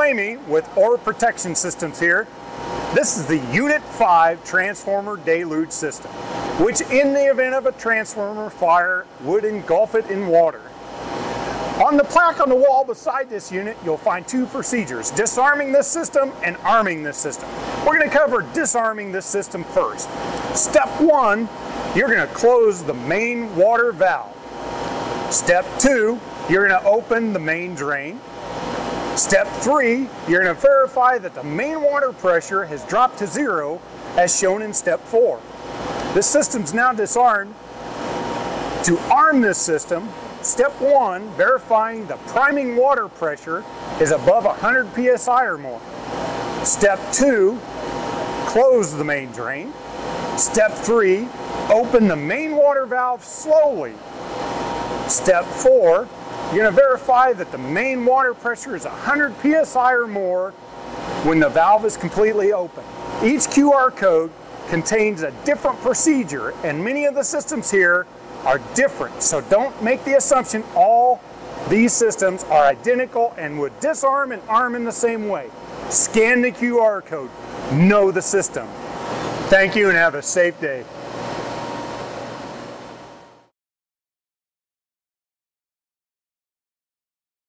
With Orr Protection Systems here. This is the Unit 5 Transformer Deluge System, which in the event of a transformer fire would engulf it in water. On the plaque on the wall beside this unit, you'll find two procedures, disarming this system and arming this system. We're gonna cover disarming this system first. Step one, you're gonna close the main water valve. Step two, you're gonna open the main drain. Step three, you're gonna verify that the main water pressure has dropped to zero as shown in step four. The system's now disarmed. To arm this system, step one, verifying the priming water pressure is above 100 psi or more. Step two, close the main drain. Step three, open the main water valve slowly. Step four, you're going to verify that the main water pressure is 100 psi or more when the valve is completely open. Each QR code contains a different procedure and many of the systems here are different. So don't make the assumption all these systems are identical and would disarm and arm in the same way. Scan the QR code, know the system. Thank you and have a safe day.